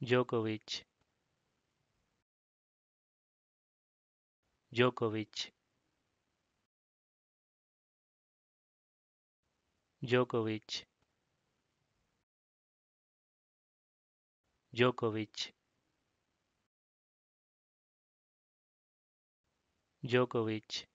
Djokovic. Djokovic. Djokovic. Djokovic. Djokovic.